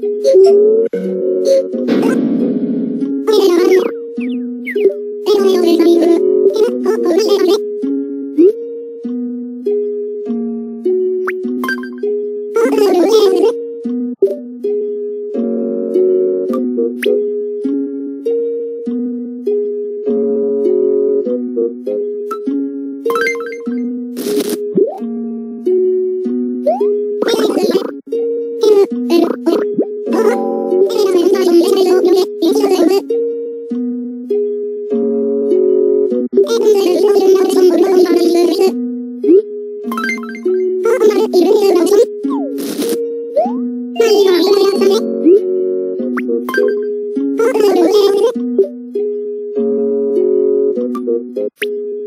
Oh, Thank you.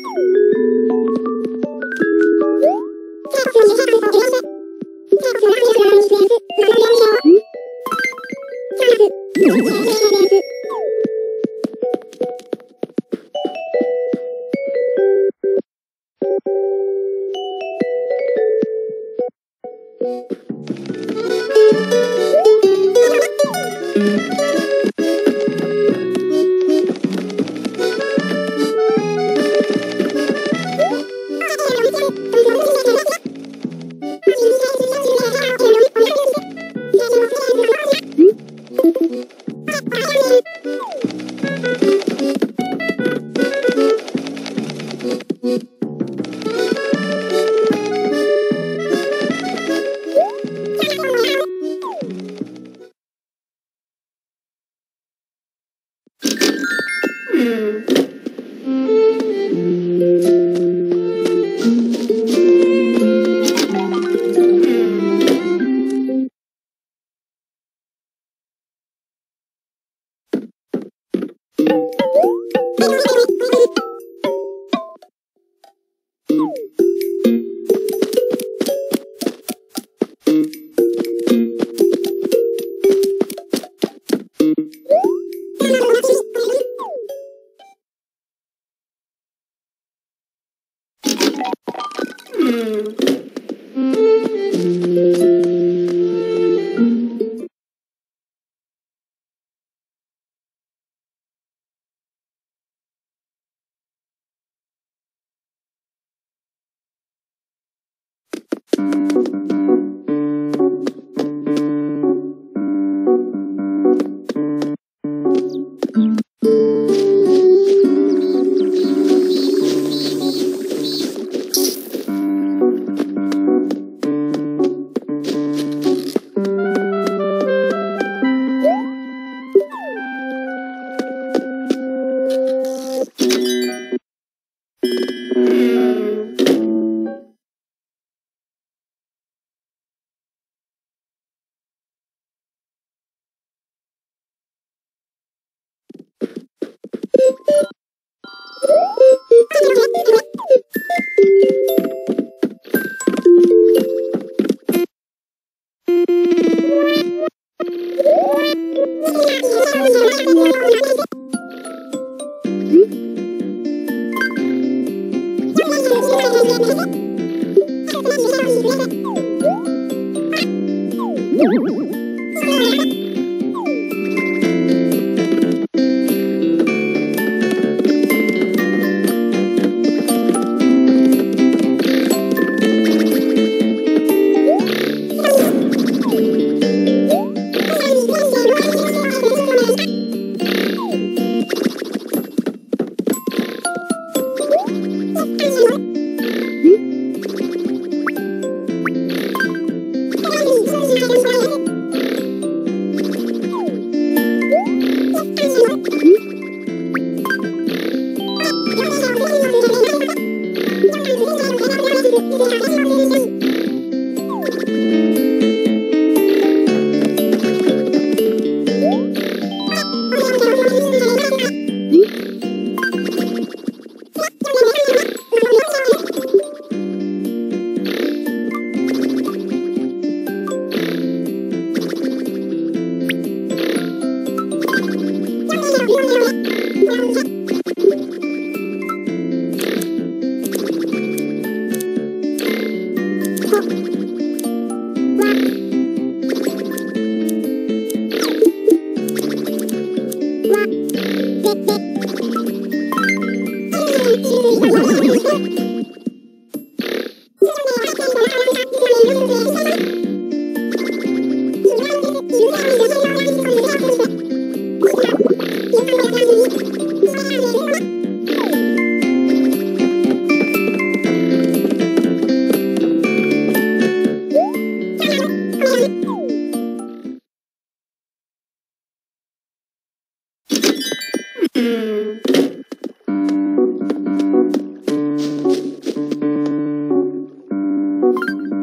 次。やめて! you